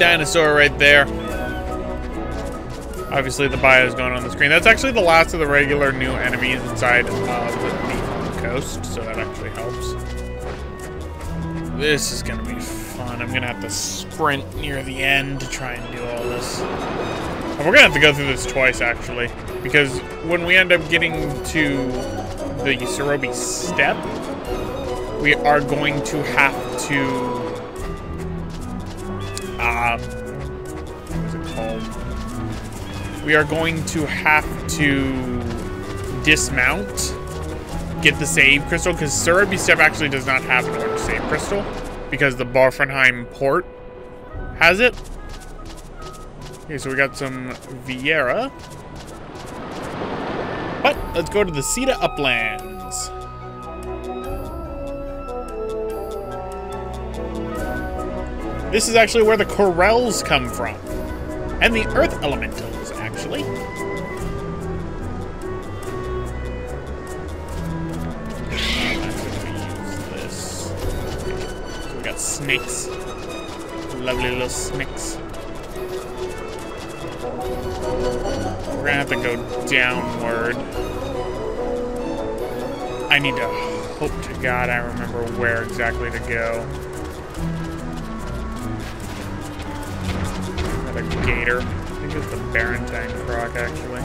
dinosaur right there. Obviously, the bio is going on the screen. That's actually the last of the regular new enemies inside of the coast, so that actually helps. This is going to be fun. I'm going to have to sprint near the end to try and do all this. And we're going to have to go through this twice, actually, because when we end up getting to the Cerobi Steppe, we are going to have to... we are going to have to dismount, get the save crystal, because Cerobi Steppe actually does not have an orange save crystal, because the Balfonheim port has it. Okay, so we got some Viera. But let's go to the Tchita Uplands. This is actually where the Coeurls come from. And the Earth Elementals actually. we got snakes. Lovely little snakes. We're gonna have to go downward. I need to hope to God I remember where exactly to go. Another gator think it's the Baritine Croc, actually.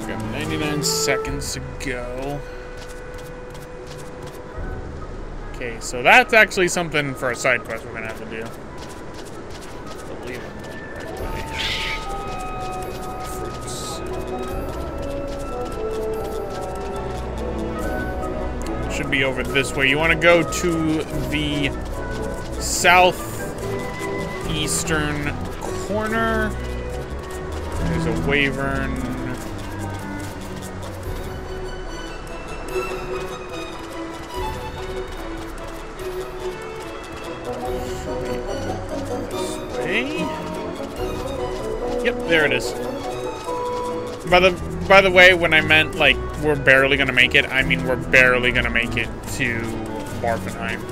We got 99 seconds to go. Okay, so that's actually something for a side quest we're gonna have to do. Should be over this way. You want to go to the southeastern corner. There's a way. Yep, there it is. By the by the way, when I meant like we're barely gonna make it, I mean we're barely gonna make it to Balfonheim.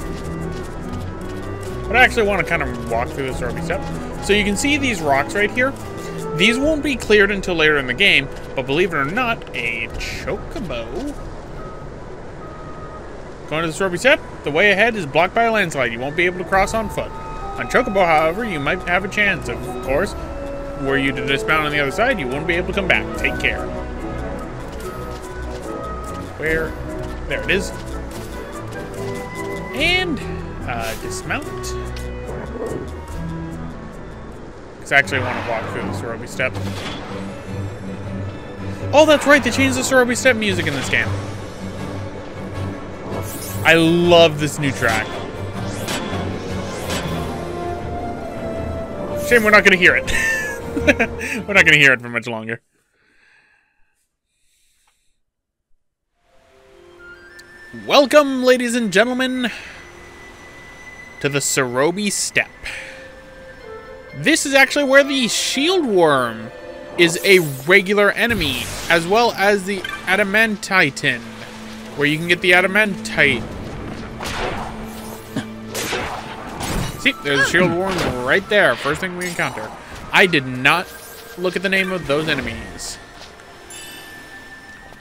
But I actually want to kind of walk through this Cerobi Steppe. So you can see these rocks right here. These won't be cleared until later in the game, but believe it or not, a chocobo. Going to the Cerobi Steppe, the way ahead is blocked by a landslide. You won't be able to cross on foot. On chocobo, however, you might have a chance. Of course, were you to dismount on the other side, you won't be able to come back. Take care. Where? There it is. And uh, dismount. Because I actually want to walk through the Cerobi Steppe. Oh, that's right. They changed the Cerobi Steppe music in this game. I love this new track. Shame we're not going to hear it. we're not going to hear it for much longer. Welcome, ladies and gentlemen, to the Cerobi Steppe. This is actually where the shield worm is a regular enemy, as well as the adamantitan, where you can get the adamantite. See, there's a shield worm right there, first thing we encounter. I did not look at the name of those enemies.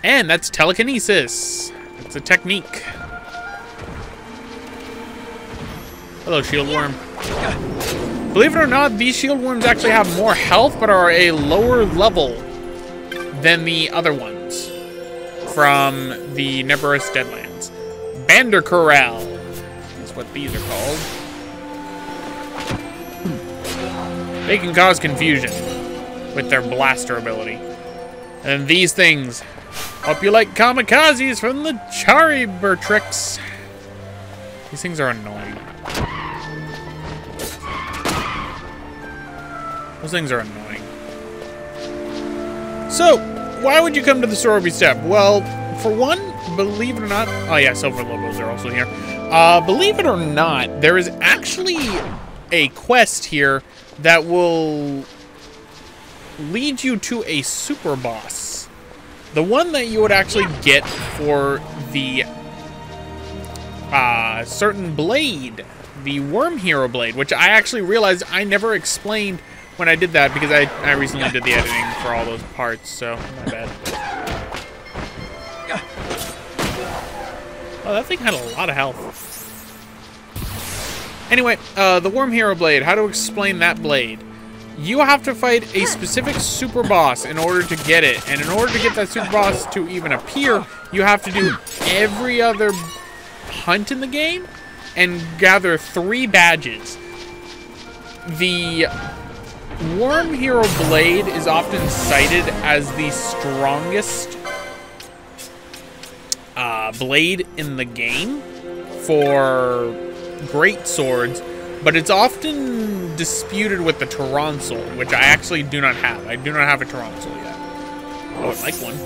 And that's telekinesis. It's a technique. Hello, shield worm. Believe it or not, these shield worms actually have more health, but are a lower level than the other ones from the Nabreus Deadlands. Bandercoeurl is what these are called. Hmm. They can cause confusion with their blaster ability. And these things hope you like kamikazes from the Charibertrix. These things are annoying. Those things are annoying. So, why would you come to the Cerobi Steppe? Well, for one, believe it or not, oh yeah, Silver Lobos are also here. Uh, believe it or not, there is actually a quest here that will lead you to a super boss The one that you would actually get for the uh, certain blade, the Wyrmhero blade, which I actually realized I never explained when I did that because I, I recently did the editing for all those parts, so my bad. Oh, that thing had a lot of health. Anyway, uh, the Wyrmhero blade, how to explain that blade. You have to fight a specific super boss in order to get it, and in order to get that super boss to even appear, you have to do every other hunt in the game and gather three badges. The Wyrmhero Blade is often cited as the strongest uh, blade in the game for great swords, but it's often disputed with the Tournesol, which I actually do not have. I do not have a Tournesol yet. Oh, I like one.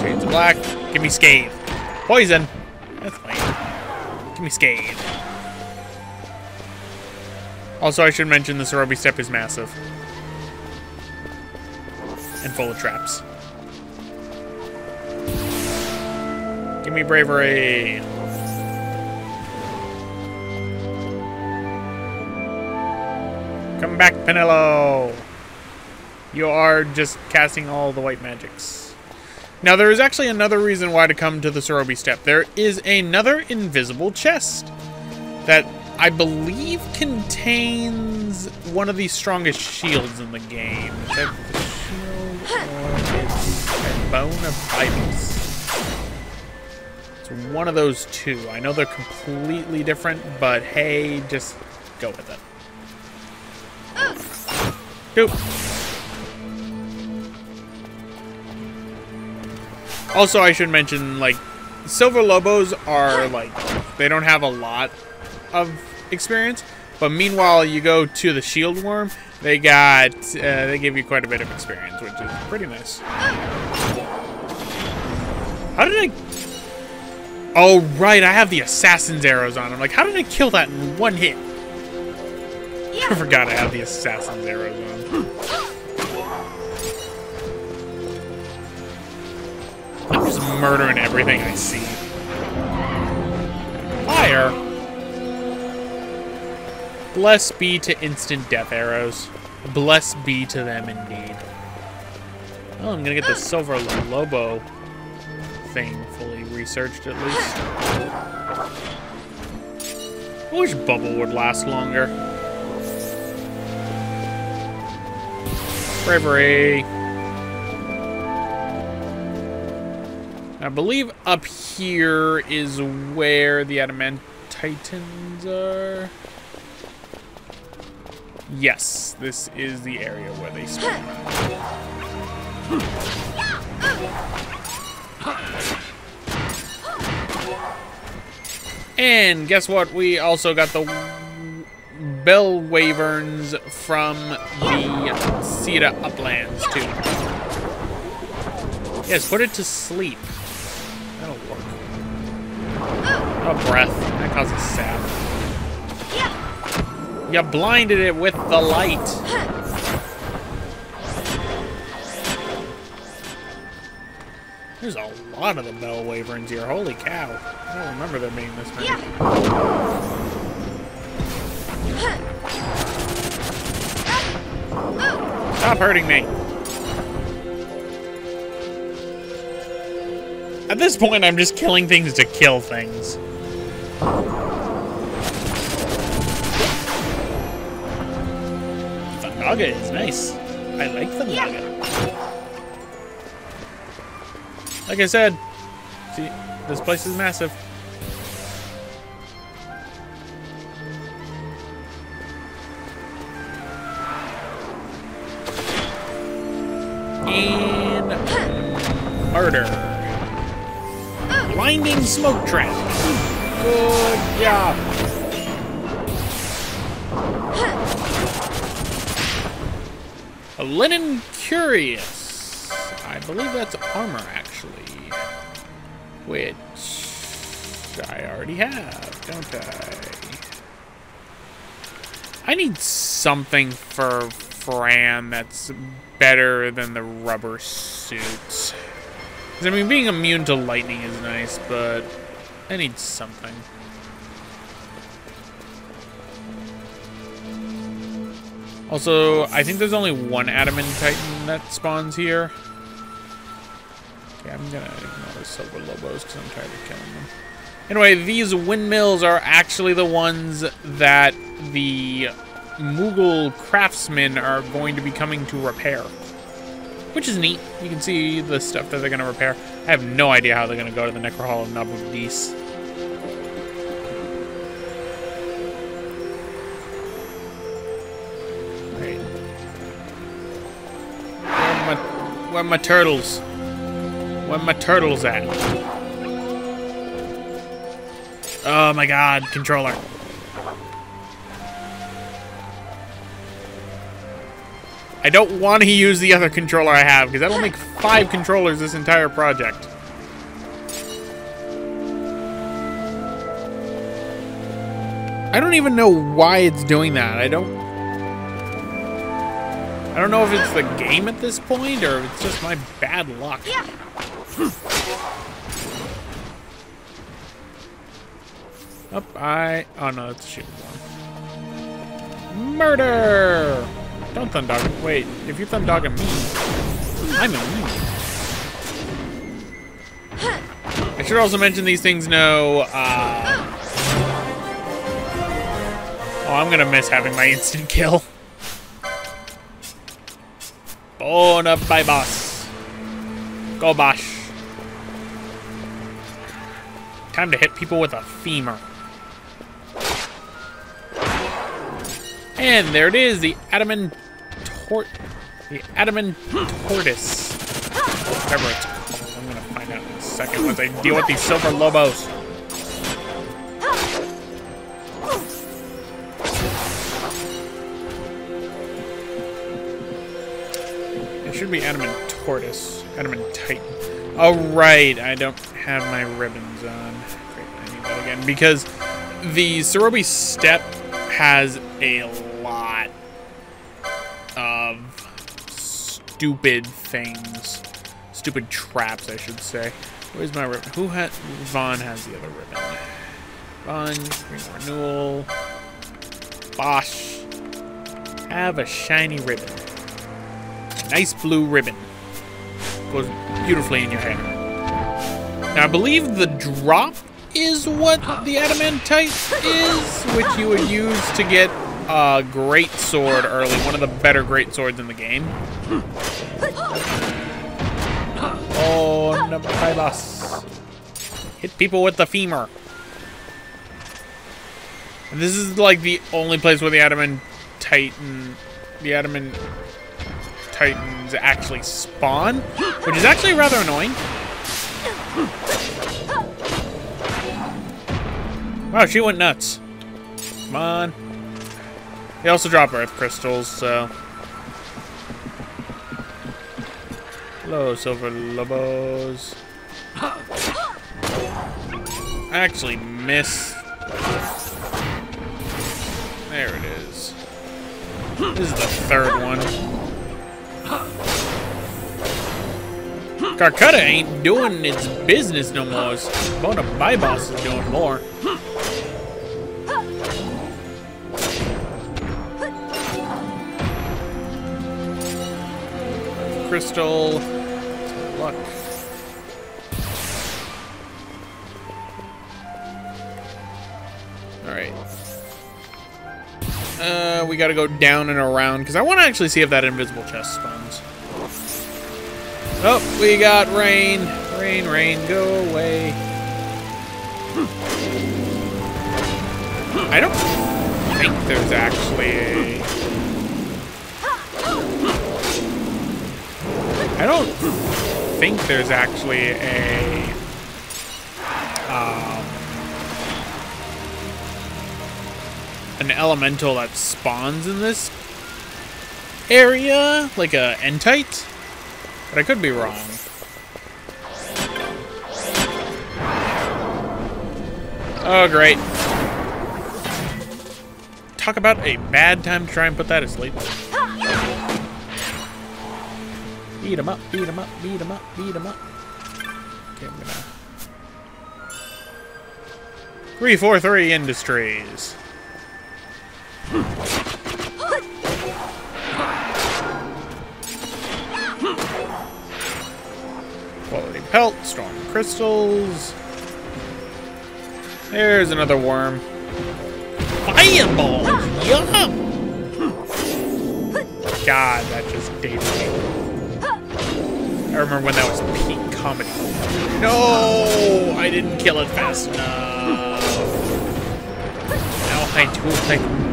Shades of Black. Give me Scathe. Poison. That's fine. Give me Scathe. Also, I should mention the Cerobi Steppe is massive. And full of traps. Give me bravery. Come back, Penelo. You are just casting all the white magics. Now, there is actually another reason why to come to the Cerobi Steppe. There is another invisible chest that I believe contains one of the strongest shields in the game. Is that the shield or it's Bone of Byblos? It's one of those two. I know they're completely different, but hey, just go with it. Doop. Also, I should mention, like, Silver Lobos are, like, they don't have a lot of experience. But meanwhile, you go to the Shield Worm, they got, uh, they give you quite a bit of experience, which is pretty nice. How did I... Oh, right, I have the Assassin's Arrows on. I'm like, how did I kill that in one hit? I forgot I have the Assassin's Arrows on. I'm just murdering everything I see. Fire! Bless be to instant death arrows. Bless be to them indeed. Oh, I'm gonna get the Silver Lobo thing fully researched at least. I wish Bubble would last longer. Bravery. I believe up here is where the Adamant Titans are. Yes, this is the area where they spawn. And guess what? We also got the Bell Wyverns from the Tchita Uplands, too. Yes, put it to sleep. That'll work. A breath. That causes sap. You blinded it with the light. There's a lot of the Bell Wyverns here. Holy cow. I don't remember there being this many. Stop hurting me. At this point, I'm just killing things to kill things. Thundaga is nice. I like the Thundaga. Like I said, see, this place is massive. And murder. Blinding smoke trap. Good job. Linen cuirass. I believe that's armor, actually. Which I already have, don't I? I need something for Fran that's better than the rubber suits. I mean, being immune to lightning is nice, but I need something. Also, I think there's only one Adamant Titan that spawns here. Okay, I'm gonna ignore the Silver Lobos because I'm tired of killing them. Anyway, these windmills are actually the ones that the Moogle craftsmen are going to be coming to repair. Which is neat. You can see the stuff that they're going to repair. I have no idea how they're going to go to the Necrohol of Nabudis. Where my turtles? Where my turtles at? Oh my god, controller. I don't want to use the other controller I have, because that'll make five controllers this entire project. I don't even know why it's doing that. I don't... I don't know if it's the game at this point, or if it's just my bad luck. Yeah. Up, I... Oh, no, that's a shooting one. Murder! Don't thundog. Wait, if you thundogging me, I'm immune. I should also mention these things know, uh... Oh, I'm gonna miss having my instant kill. Bone of Byblos. Go Basch. Time to hit people with a femur. And there it is, the adamant tort, the adamant tortoise, whatever it's called. I'm gonna find out in a second once I deal with these silver lobos. It should be adamant tortoise, adamantitan. Alright, I don't have my ribbons on. Great, I need that again because the Cerobi Steppe has a lot of stupid things. Stupid traps, I should say. Where's my ribbon? Who has... Vaan has the other ribbon. Vaan, green renewal. Basch. Have a shiny ribbon. Nice blue ribbon. Goes beautifully in your hair. Now, I believe the drop is what the adamantite is, which you would use to get a great sword early, one of the better great swords in the game. Oh, Basch. Hit people with the femur. This is like the only place where the adamant titan, the adamant titans actually spawn, which is actually rather annoying. Wow, she went nuts. Come on. They also drop earth crystals, so... Hello, silver lobos. I actually missed. There it is. This is the third one. Carcutta ain't doing its business no more. Bona Bybos is doing more. crystal. Luck. Alright. Uh, we gotta go down and around, because I want to actually see if that invisible chest spawns. Oh, we got rain. Rain, rain, go away. I don't think there's actually a... I don't think there's actually a um, an elemental that spawns in this area, like a entite, but I could be wrong. Oh, great. Talk about a bad time to try and put that to sleep. Beat him up, beat him up, beat him up, beat him up. Okay, I'm gonna... 343 Industries. Pelt, strong crystals. There's another worm. Fireball! Yum! God, that just dated me. I remember when that was peak comedy. No! I didn't kill it fast enough. Now I do like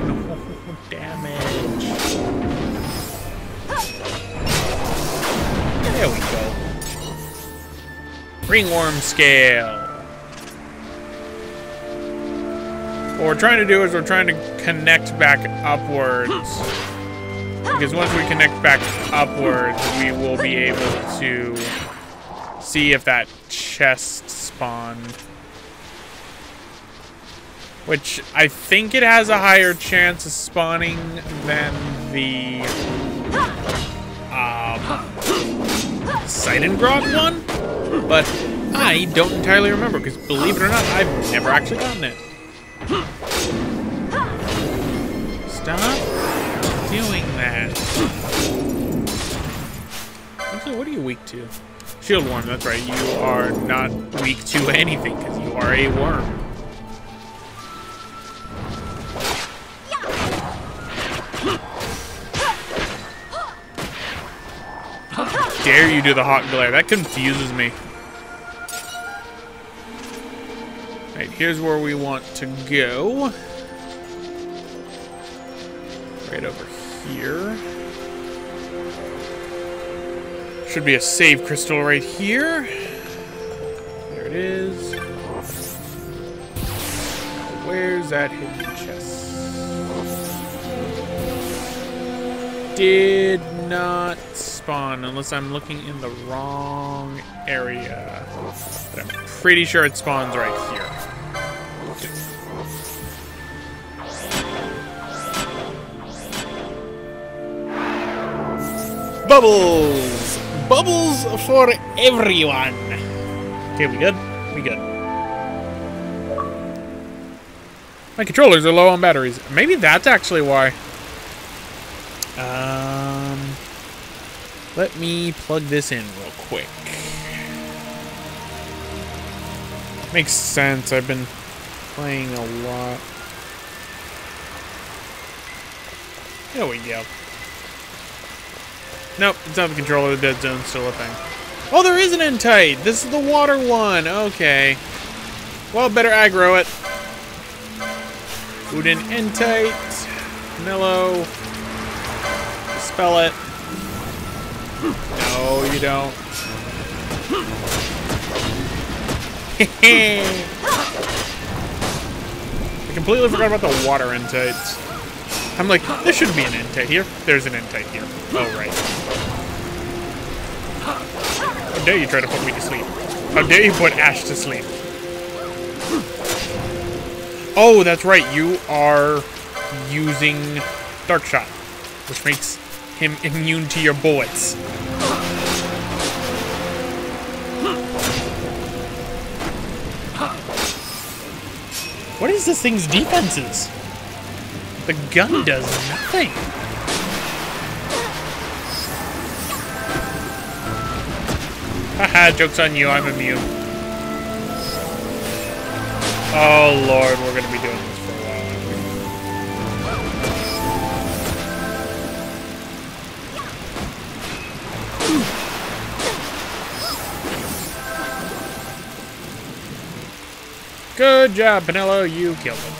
Ringworm scale. What we're trying to do is we're trying to connect back upwards. Because once we connect back upwards, we will be able to see if that chest spawned. Which I think it has a higher chance of spawning than the um, Seidengrod one, but I don't entirely remember because believe it or not, I've never actually gotten it. Stop doing that. Actually, what are you weak to? Shield worm, that's right. You are not weak to anything because you are a worm. Dare you do the hot glare? That confuses me. Right, here's where we want to go. Right over here. Should be a save crystal right here. There it is. Where's that hidden chest? Did not spawn unless I'm looking in the wrong area. But I'm pretty sure it spawns right here. Bubbles! Bubbles for everyone! Okay, we good? We good. My controllers are low on batteries. Maybe that's actually why. Let me plug this in real quick. Makes sense. I've been playing a lot. There we go. Nope, it's not the controller. The dead zone's still a thing. Oh, there is an Entite! This is the water one! Okay. Well, better aggro it. Udin Entite. Mellow. Dispel it. No, you don't. I completely forgot about the water Entites. I'm like, there shouldn't be an Entite here. There's an Entite here. Oh, right. How dare you try to put me to sleep? How dare you put Ashe to sleep? Oh, that's right. You are using Dark Shot, which makes him immune to your bullets. What is this thing's defenses? The gun does nothing. Haha, joke's on you, I'm immune. Oh lord, we're gonna be doing this Good job, Penelo, you killed him.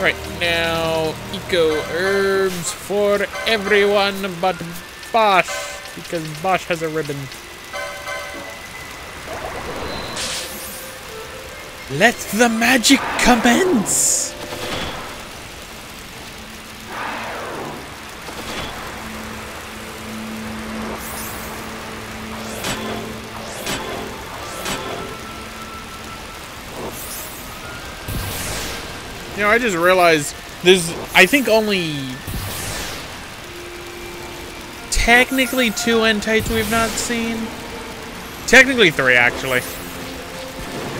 Right, now, eco herbs for everyone but Basch, because Basch has a ribbon. Let the magic commence! You know, I just realized there's, I think, only technically two entites we've not seen. Technically three, actually.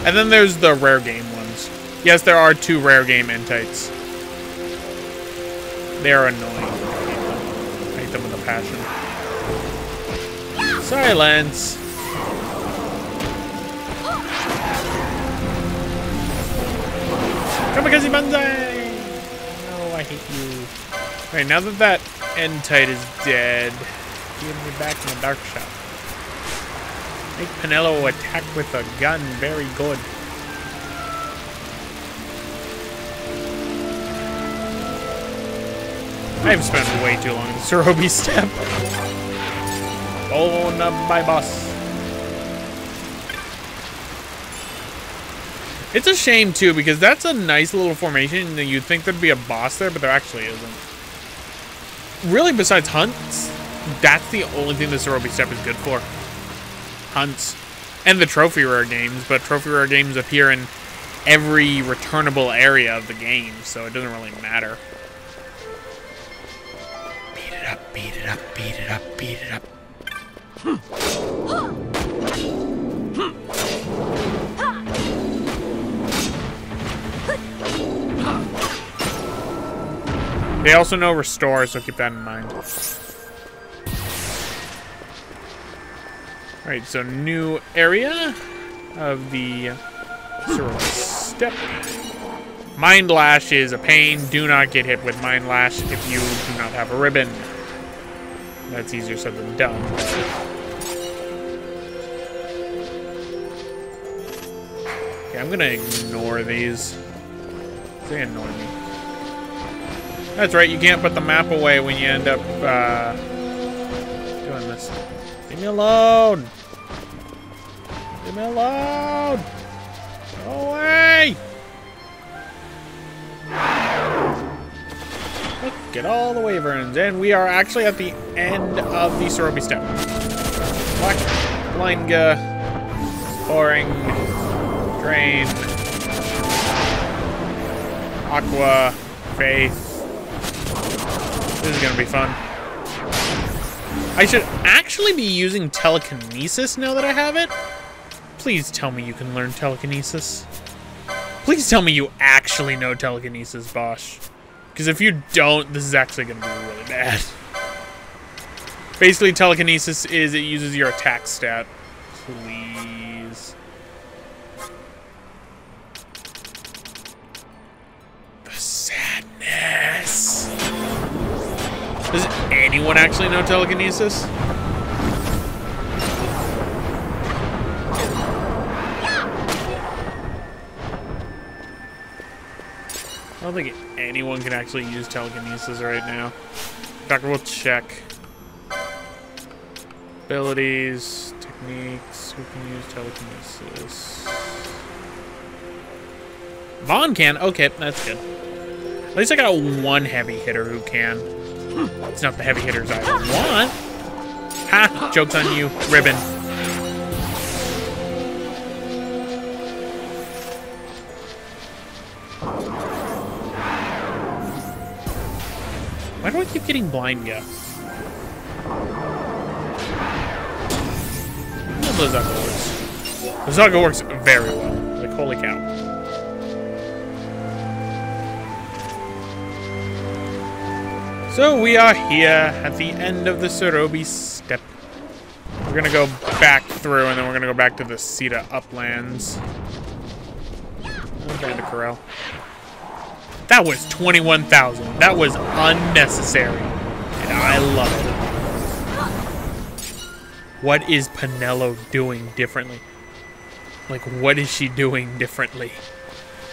And then there's the rare game ones. Yes, there are two rare game entites. They're annoying. I hate them with a passion. Silence. Kamikaze Banzai! No, I hate you. Alright, now that that Entite is dead, give me back in the dark shop. Make Penelo attack with a gun very good. I've spent way too long in the Cerobi step. Oh, up my boss. It's a shame, too, because that's a nice little formation, and you'd think there'd be a boss there, but there actually isn't. Really, besides hunts, that's the only thing the Cerobi Steppe is good for. Hunts. And the Trophy Rare games, but Trophy Rare games appear in every returnable area of the game, so it doesn't really matter. Beat it up, beat it up, beat it up, beat it up. They also know restore, so keep that in mind. Alright, so new area of the step. Mind Lash is a pain. Do not get hit with Mind Lash if you do not have a ribbon. That's easier said than done. Okay, I'm gonna ignore these. They annoy me. That's right, you can't put the map away when you end up uh, doing this. Leave me alone! Leave me alone! Go away! Look at all the wyverns, and we are actually at the end of the Cerobi Steppe. Black, Blindga, Boring, Drain, Aqua, Faith, is gonna be fun. I should actually be using telekinesis now that I have it. Please tell me you can learn telekinesis. Please tell me you actually know telekinesis, Basch. Because if you don't, this is actually going to be really bad. Basically, telekinesis is it uses your attack stat. Please. Does anyone actually know telekinesis? I don't think anyone can actually use telekinesis right now. Doctor, we'll check. Abilities, techniques, who can use telekinesis? Vaan can? Okay, that's good. At least I got one heavy hitter who can. It's not the heavy hitters I want. Ha! Joke's on you, Ribbon. Why do I keep getting Blindga? Blizzaga works. Blizzaga works very well. Like, holy cow. So we are here at the end of the Cerobi Steppe. We're gonna go back through and then we're gonna go back to the Tchita uplands. Okay, to Corel. That was 21,000. That was unnecessary. And I love it. What is Penelo doing differently? Like, what is she doing differently?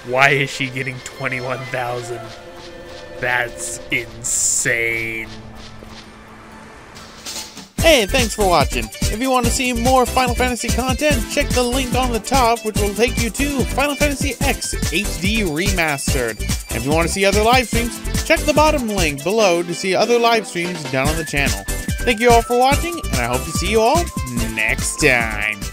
Why is she getting 21,000? That's insane. Hey, thanks for watching. If you want to see more Final Fantasy content, check the link on the top, which will take you to Final Fantasy X HD Remastered. if you want to see other live streams, check the bottom link below to see other live streams down on the channel. Thank you all for watching, and I hope to see you all next time.